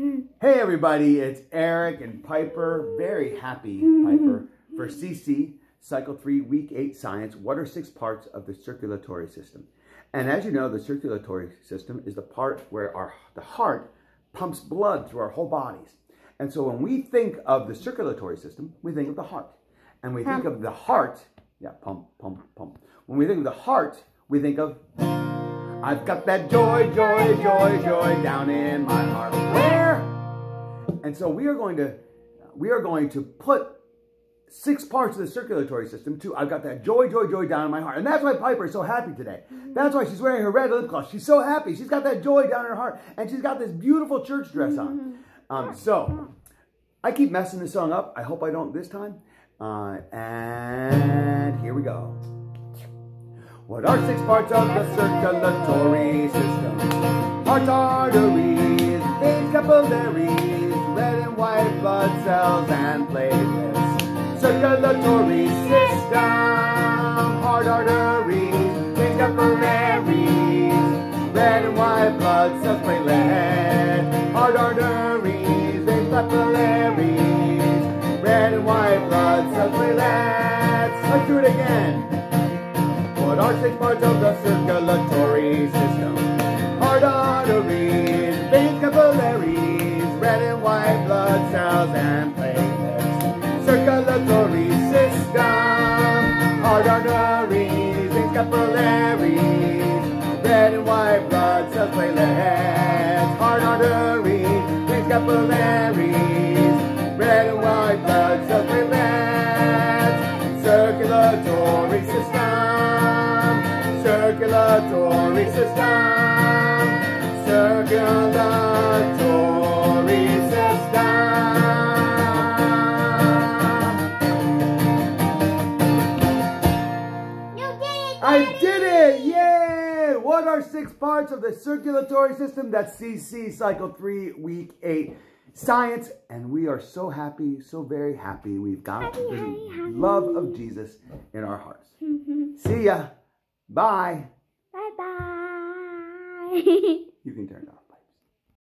Hey everybody, it's Eric and Piper. Very happy, Piper, for CC Cycle 3, Week 8 Science. What are six parts of the circulatory system? And as you know, the circulatory system is the part where our the heart pumps blood through our whole bodies. And so when we think of the circulatory system, we think of the heart. And we think of the heart, yeah, pump, pump, pump. When we think of the heart, we think of I've got that joy, joy, joy, joy down in my heart. And so we are going to we are going to put six parts of the circulatory system too. I've got that joy, joy, joy down in my heart. And that's why Piper is so happy today. That's why she's wearing her red lip gloss. She's so happy. She's got that joy down in her heart. And she's got this beautiful church dress on. Um, so I keep messing this song up. I hope I don't this time. Uh, and here we go. What are six parts of the circulatory system? Heart, arteries, veins, capillaries, red and white blood cells, and platelets. Circulatory system, heart, arteries, veins, capillaries, red and white blood cells, platelets. Heart, arteries, veins, capillaries, red and white blood cells, platelets. Let's do it again. What are six parts of the circulatory system? Heart, arteries, cells, and platelets. Circulatory system. Heart, arteries, veins, capillaries, red and white blood cells, platelets. Heart, arteries, veins, capillaries, red and white blood cells, platelets. Circulatory system circulatory system, What are six parts of the circulatory system? That's CC Cycle 3, Week 8 Science. And we are so happy, so very happy. We've got Happy, the happy, happy. love of Jesus in our hearts. See ya. Bye. Bye bye. You can turn it off.